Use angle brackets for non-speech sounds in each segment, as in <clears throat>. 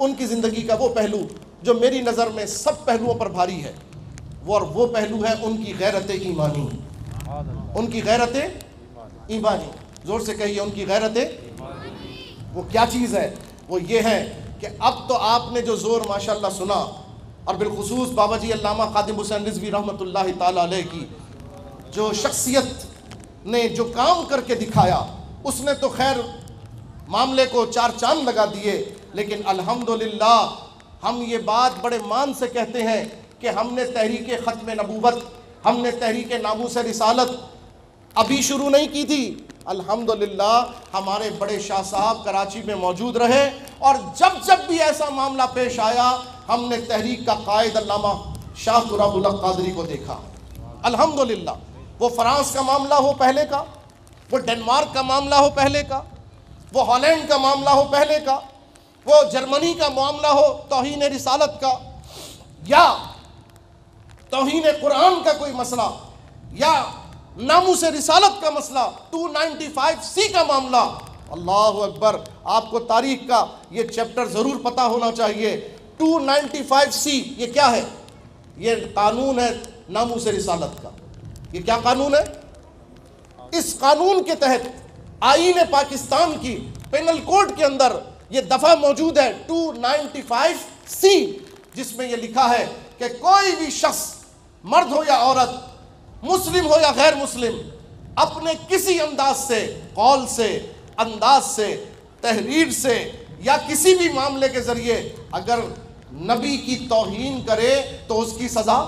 उनकी ज़िंदगी का वो पहलू, जो मेरी नज़र में सब पहलुओं पर भारी है वो और वो पहलू है उनकी गैरत ईमानी। उनकी गैरत ईमानी। ज़ोर से कहिए, उनकी गैरत वो क्या चीज़ है? वो ये है कि अब तो आपने जो ज़ोर, माशाल्लाह, सुना, और बिलखसूस बाबा जी अल्लामा खादिम हुसैन रिजवी रहमत ताला की, जो शख्सियत ने जो काम करके दिखाया, उसने तो खैर मामले को चार चाँद लगा दिए लेकिन अल्हम्दुलिल्लाह, हम ये बात बड़े मान से कहते हैं कि हमने तहरीक ख़त्म नबूवत, हमने तहरीक नामूस रिसालत अभी शुरू नहीं की थी। अल्हम्दुलिल्लाह, हमारे बड़े शाह साहब कराची में मौजूद रहे और जब जब भी ऐसा मामला पेश आया, हमने तहरीक का कायद अल्लामा शाह तुराबुल कादरी को देखा। अल्हम्दुलिल्लाह, वो फ्रांस का मामला हो पहले का, वो डेनमार्क का मामला हो पहले का, वो हॉलैंड का मामला हो पहले का वो जर्मनी का मामला हो तोहन रिसालत का, या तोहन कुरान का कोई मसला, या नामू से रिसालत का मसला 295 सी का मामला। अल्लाह अकबर, आपको तारीख का ये चैप्टर ज़रूर पता होना चाहिए। 295 सी ये क्या है? ये कानून है नामू से रिसालत का। ये क्या कानून है? इस कानून के तहत आईन पाकिस्तान की पेनल कोड के अंदर ये दफ़ा मौजूद है 295 सी, जिसमें ये लिखा है कि कोई भी शख्स मर्द हो या औरत, मुस्लिम हो या गैर मुस्लिम, अपने किसी अंदाज से, कौल से, अंदाज से, तहरीर से या किसी भी मामले के ज़रिए अगर नबी की तोहीन करे तो उसकी सजा?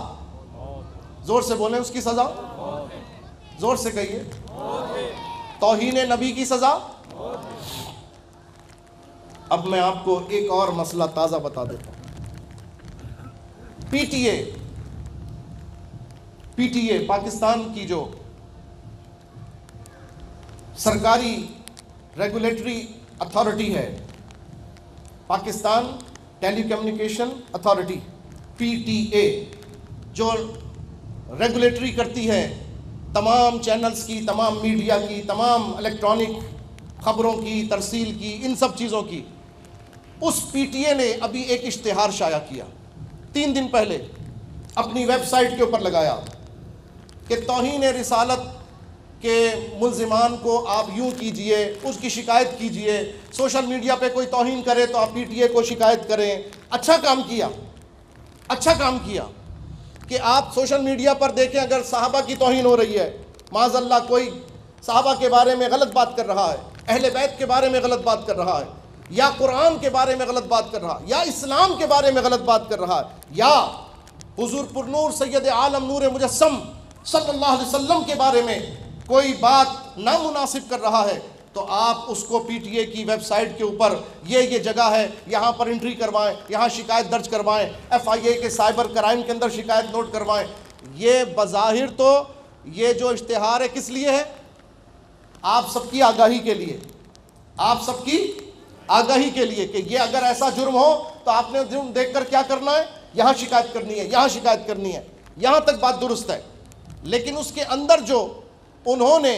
ज़ोर से बोले उसकी सजा। ज़ोर से कहिए। तोहीन नबी की सजा? अब मैं आपको एक और मसला ताज़ा बता देता हूँ। पीटीए पीटीए, पाकिस्तान की जो सरकारी रेगुलेटरी अथॉरिटी है, पाकिस्तान टेलीकम्युनिकेशन अथॉरिटी पीटीए, जो रेगुलेटरी करती है, तमाम चैनल्स की, तमाम मीडिया की, तमाम इलेक्ट्रॉनिक खबरों की, तरसील की, इन सब चीज़ों की उस पीटीए ने अभी एक इश्तहार शाया किया। तीन दिन पहले अपनी वेबसाइट के ऊपर लगाया कि तोहन रिसालत के मुलजिमान को आप यूँ कीजिए, उसकी शिकायत कीजिए, सोशल मीडिया पे कोई तोहन करे तो आप पीटीए को शिकायत करें। अच्छा काम किया अच्छा काम किया कि आप सोशल मीडिया पर देखें, अगर साहबा की तोहन हो रही है माजल्ला कोई साहबा के बारे में गलत बात कर रहा है, अहल बैत के बारे में गलत बात कर रहा है या कुरान के बारे में गलत बात कर रहा है या इस्लाम के बारे में गलत बात कर रहा है या हुजूर पुरनूर सैयद आलम नूर मुजस्सम सल्लल्लाहु अलैहि वसल्लम के बारे में कोई बात नामुनासिब कर रहा है तो आप उसको पीटीए की वेबसाइट के ऊपर, ये ये जगह है, यहाँ पर एंट्री करवाएँ, यहाँ शिकायत दर्ज करवाएँ, एफआईए के साइबर क्राइम के अंदर शिकायत नोट करवाएँ। ये बज़ाहिर तो ये जो इश्तहार है, किस लिए है? आप सबकी आगाही के लिए, आप सबकी आगाही के लिए कि ये अगर ऐसा जुर्म हो तो आपने जुर्म देखकर क्या करना है? यहाँ शिकायत करनी है, यहाँ शिकायत करनी है। यहाँ तक बात दुरुस्त है। लेकिन उसके अंदर जो उन्होंने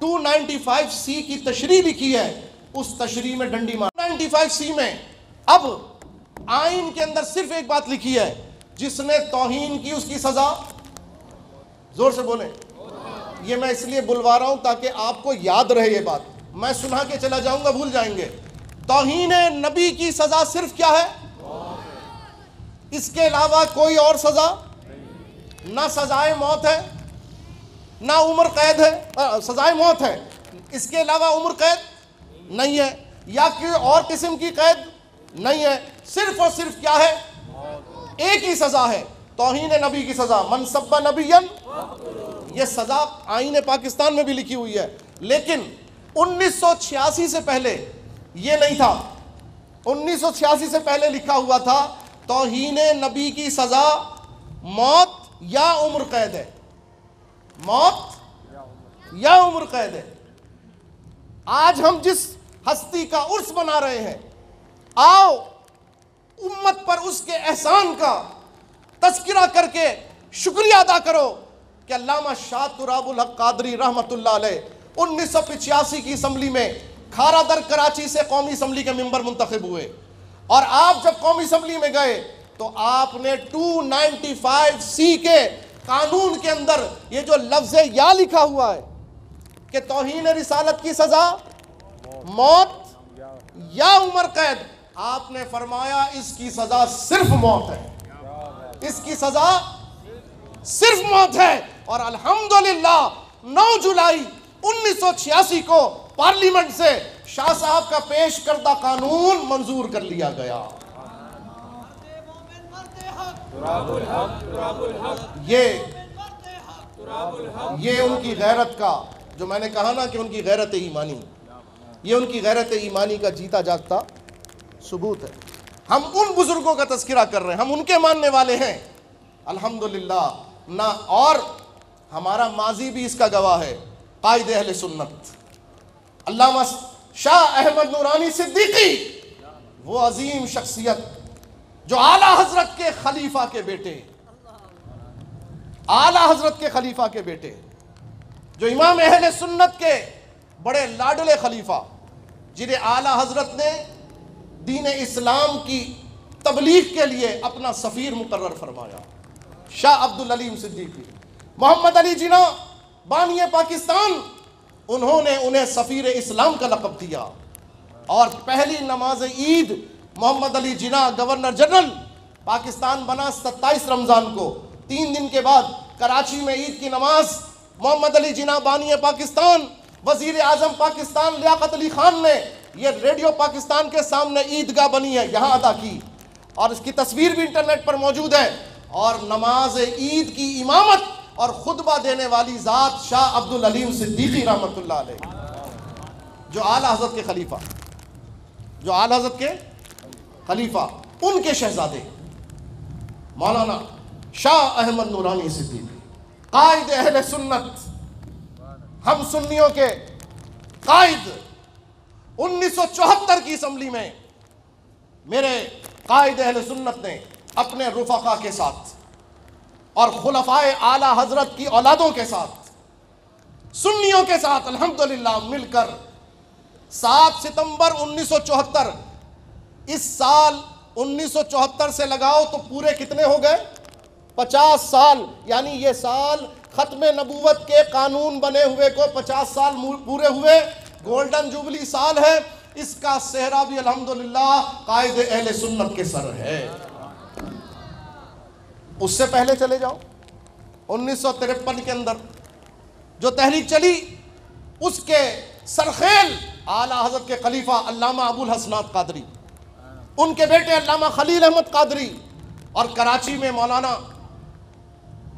295 सी की तशरी लिखी है, उस तशरी में डंडी मार। 95 सी में अब आइन के अंदर सिर्फ़ एक बात लिखी है जिसने तोहीन की उसकी सजा। ज़ोर से बोले। ये मैं इसलिए बुलवा रहा हूँ ताकि आपको याद रहे ये बात। मैं सुना के चला जाऊँगा, भूल जाएँगे। तोहीन नबी की सजा सिर्फ़ क्या है? इसके अलावा कोई और सजा? ना सजाए मौत है, ना उम्र कैद है सजाए मौत है। इसके अलावा उम्र कैद नहीं है, या कि और किस्म की कैद नहीं है। सिर्फ़ और सिर्फ़ क्या है? एक ही सजा है तोहन नबी की सजा। मनसब्बा नबीयन, ये सजा आईन पाकिस्तान में भी लिखी हुई है। लेकिन 1986 से पहले ये नहीं था। 1986 से पहले लिखा हुआ था, तोहीन नबी की सजा मौत या उम्र कैद है। मौत या उम्र कैद है। आज हम जिस हस्ती का उर्स बना रहे हैं, आओ, उम्मत पर उसके एहसान का तस्करा करके शुक्रिया अदा करो कि अल्लामा शाह तुराबुल हक कादरी रहमतुल्लाह उन्नीस सौ पिचासी की असम्बली में खारा दर कराची से कौमी असम्बली के मेंबर मुंतखब हुए। और आप जब कौमी असम्बली में गए तो आपने 295 सी के कानून के अंदर ये जो लफ्ज या लिखा हुआ है कि तोहीन रिसालत की सजा, मौत या उम्र कैद, आपने फरमाया इसकी सजा सिर्फ़ मौत है। इसकी सजा सिर्फ़ मौत है। और अल्हम्दुलिल्लाह 9 जुलाई 1986 को पार्लियामेंट से शाह साहब का पेश करदा कानून मंजूर कर लिया गया। ये ये उनकी गैरत का, जो मैंने कहा ना कि उनकी गैरत ईमानी, ये उनकी गैरत ईमानी का जीता जागता सबूत है। हम उन बुज़ुर्गों का तस्करा कर रहे हैं, हम उनके मानने वाले हैं। अल्हम्दुलिल्लाह, ना और हमारा माजी भी इसका गवाह है, कायद अहल सुन्नत। अल्लामा शाह अहमद नूरानी सिद्दीकी, वो अजीम शख्सियत जो आला हज़रत के खलीफा के बेटे, आला हज़रत के खलीफा के बेटे, जो इमाम अहल सुन्नत के बड़े लाडले खलीफा, जिन्हें आला हज़रत ने दीन इस्लाम की तबलीग के लिए अपना सफ़ीर मुकर फरमाया। शाह अब्दुल अलीम सिद्दीकी, मोहम्मद अली जिना, बानिय पाकिस्तान उन्होंने उन्हें सफ़ीर इस्लाम का लकब दिया। और पहली नमाज़ ईद मोहम्मद अली जिना गवर्नर जनरल पाकिस्तान बना 27 रमज़ान को। तीन दिन के बाद कराची में ईद की नमाज़ मोहम्मद अली जिना बानी पाकिस्तान, वज़ीर आज़म पाकिस्तान, लियाकत अली खान ने यह रेडियो पाकिस्तान के सामने ईदगाह बनी है, यहाँ अदा की। और इसकी तस्वीर भी इंटरनेट पर मौजूद है। और नमाज़ ईद की इमामत और खुतबा देने वाली ज़ात शाह अब्दुल अलीम सिद्दीकी रहमत जो आला हज़रत के खलीफा, जो आला हज़रत के खलीफा, उनके शहजादे, मौलाना शाह अहमद नूरानी सिद्दीकी, कायद अहल सुन्नत, हम सुन्नियों के कायद 1974 की असम्बली में मेरे कायद अहल सुन्नत ने अपने रुफका के साथ और खुलफाए आला हज़रत की औलादों के साथ, सुन्नियों के साथ अल्हम्दुलिल्लाह मिलकर 7 सितंबर 1974 इस साल 1974 से लगाओ तो पूरे कितने हो गए? 50 साल, यानी ये साल खत्म नबूवत के कानून बने हुए को 50 साल पूरे हुए, गोल्डन जुबली साल है, इसका सेहरा भी अल्हम्दुलिल्लाह कायद अहले सुन्नत के सर है। उससे पहले चले जाओ। उन्नीस सौ तिरपन के अंदर जो तहरीक चली, उसके सरखेल आला हज़रत के खलीफा अल्लामा अबुल हसनात कादरी, उनके बेटे अल्लामा खलील अहमद कादरी और कराची में मौलाना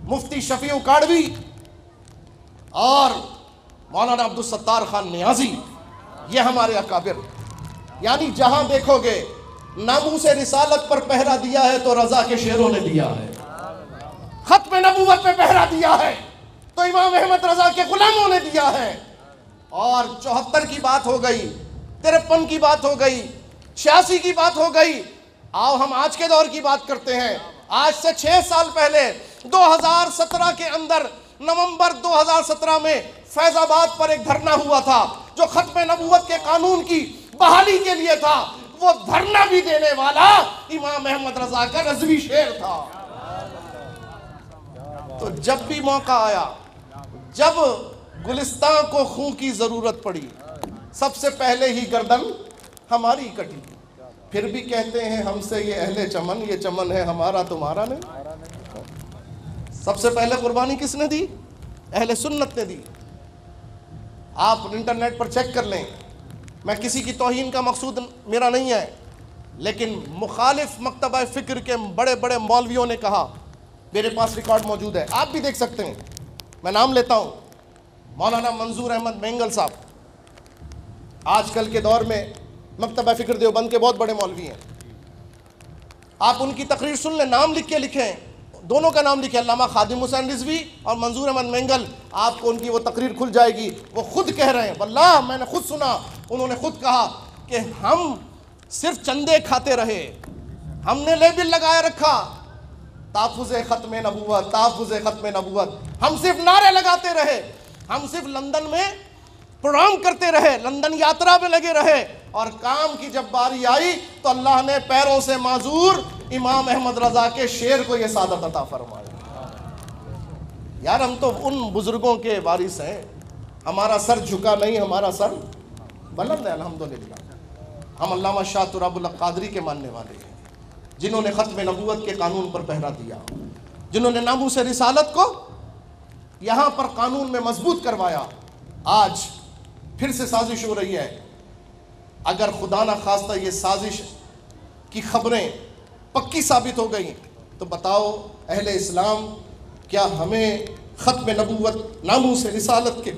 मुफ्ती शफी काड़वी और मौलाना अब्दुल सत्तार खान न्याजी, ये हमारे अकाबिर। यानी जहाँ देखोगे नामू से रिसालत पर पहरा दिया है तो रजा के शेरों ने दिया है। नबूवत पे पहरा दिया है। तो इमाम अहमद रजा के गुलामों ने दिया है। और चौहत्तर की बात हो गई, तिरपन की बात हो गई, छियासी की बात हो गई। आओ हम आज के दौर की बात करते हैं। आज से छह साल पहले 2017 के अंदर, नवंबर 2017 में फैजाबाद पर एक धरना हुआ था, जो खत्म नबूवत के कानून की बहाली के लिए था। वो धरना भी देने वाला इमाम अहमद रजा का रजवी शेर था। तो जब भी मौका आया, जब गुलिस्तान को खून की ज़रूरत पड़ी, सबसे पहले ही गर्दन हमारी कटी। फिर भी कहते हैं, हमसे ये अहले चमन, ये चमन है हमारा, तुम्हारा नहीं। सबसे पहले कुर्बानी किसने दी? अहले सुन्नत ने दी। आप इंटरनेट पर चेक कर लें। मैं किसी की तोहन का मकसूद मेरा नहीं है, लेकिन मुखालिफ मकतबा फ़िक्र के बड़े बड़े मौलवियों ने कहा मेरे पास रिकॉर्ड मौजूद है। आप भी देख सकते हैं। मैं नाम लेता हूँ। मौलाना मंजूर अहमद मेंगल साहब। आजकल के दौर में मकतबा फ़िक्र देवबंद के बहुत बड़े मौलवी हैं। आप उनकी तकरीर सुन लें, नाम लिख के लिखें। दोनों का नाम लिखे। अल्लामा खादिम हुसैन रिजवी और मंजूर अहमद मेंगल। आपको उनकी वो तकरीर खुल जाएगी। वो खुद कह रहे हैं वल्ला मैंने खुद सुना। उन्होंने खुद कहा कि हम सिर्फ़ चंदे खाते रहे। हमने लेबिल लगाए रखा। ताफुज ख़त्म नबूत ताफुज ख़त्म नबूत हम सिर्फ़ नारे लगाते रहे, हम सिर्फ़ लंदन में प्रोग्राम करते रहे, लंदन यात्रा में लगे रहे। और काम की जब बारी आई तो अल्लाह ने पैरों से माजूर इमाम अहमद रजा के शेर को यह सादत अता फरमाया। यार, हम तो उन बुज़ुर्गों के वारिस हैं। हमारा सर झुका नहीं, हमारा सर बुलंद है हम अल्लामा शाह तुराबुल कादरी के मानने वाले हैं। जिन्होंने ख़त्म नबूत के कानून पर पहरा दिया, जिन्होंने नामू से रिसालत को यहाँ पर कानून में मज़बूत करवाया, आज फिर से साजिश हो रही है। अगर खुदा ना खास्ता ये साजिश की खबरें पक्की साबित हो गई तो बताओ अहले इस्लाम, क्या हमें ख़त्म नबूत नामू से रिसालत के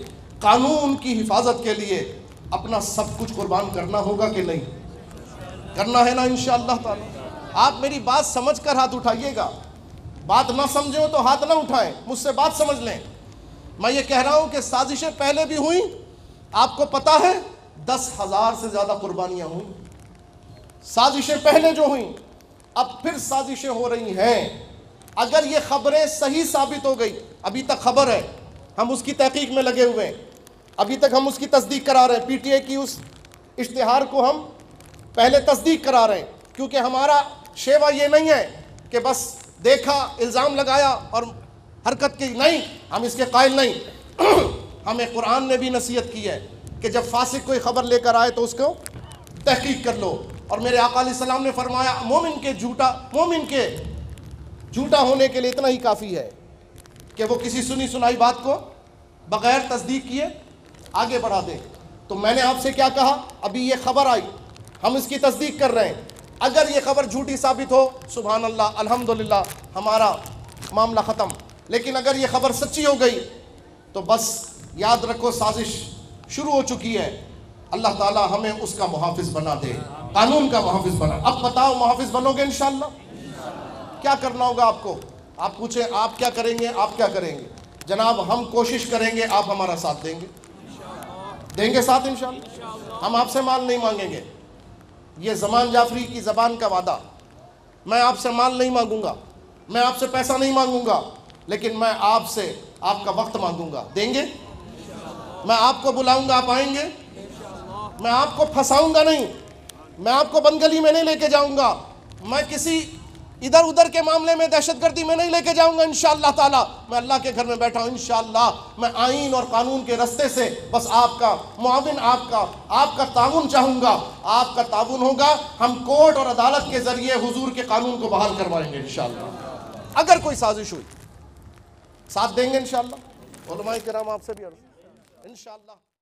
कानून की हिफाजत के लिए अपना सब कुछ कुर्बान करना होगा कि नहीं? करना है ना इन ताला। आप मेरी बात समझ कर हाथ उठाइएगा। बात ना समझे तो हाथ ना उठाएँ। मुझसे बात समझ लें। मैं ये कह रहा हूँ कि साजिशें पहले भी हुई। आपको पता है, दस हज़ार से ज़्यादा कुर्बानियाँ हुई। साजिशें पहले जो हुई, अब फिर साजिशें हो रही हैं। अगर ये खबरें सही साबित हो गई, अभी तक खबर है, हम उसकी तहकीक में लगे हुए हैं। अभी तक हम उसकी तस्दीक करा रहे हैं। पीटीए की उस इश्तहार को हम पहले तस्दीक करा रहे हैं, क्योंकि हमारा शेवा ये नहीं है कि बस देखा, इल्ज़ाम लगाया और हरकत की, नहीं, हम इसके कायल नहीं। <clears throat> हमें कुरान ने भी नसीहत की है कि जब फासिक कोई ख़बर लेकर आए तो उसको तहकीक कर लो। और मेरे आका सलाम ने फरमाया, मोमिन के झूठा, मोमिन के झूठा होने के लिए इतना ही काफ़ी है कि वो किसी सुनी सुनाई बात को बग़ैर तस्दीक किए आगे बढ़ा दे। तो मैंने आपसे क्या कहा? अभी ये खबर आई, हम इसकी तस्दीक कर रहे हैं। अगर ये खबर झूठी साबित हो सुबह अल्लाह अल्हम्दुलिल्लाह, हमारा मामला ख़त्म। लेकिन अगर ये खबर सच्ची हो गई तो बस याद रखो, साजिश शुरू हो चुकी है। अल्लाह ताला हमें उसका मुहाफिज बना दे, कानून का मुहाफिज बना। अब बताओ, मुहाफिज बनोगे इन क्या करना होगा आपको? आप पूछें, आप क्या करेंगे, आप क्या करेंगे? जनाब, हम कोशिश करेंगे, आप हमारा साथ देंगे। देंगे साथ इन हम आपसे माल नहीं मांगेंगे। ये जमान जाफरी की ज़बान का वादा। मैं आपसे माल नहीं मांगूँगा। मैं आपसे पैसा नहीं मांगूँगा। लेकिन मैं आपसे, आपका वक्त मांगूँगा। देंगे? मैं आपको बुलाऊँगा, आप आएँगे? मैं आपको फंसाऊँगा नहीं। मैं आपको बंदगली में नहीं लेके जाऊँगा। मैं किसी इधर उधर के मामले में दहशतगर्दी में नहीं लेके जाऊँगा इन ताला। मैं अल्लाह के घर में बैठा हूँ इन मैं आइन और कानून के रस्ते से बस आपका मुआविन, आपका आपका ताउन चाहूँगा। आपका ताउन होगा, हम कोर्ट और अदालत के ज़रिए हुजूर के कानून को बहाल करवाएँगे इन अगर कोई साजिश हुई, साथ देंगे इन शाला आपसे भी इन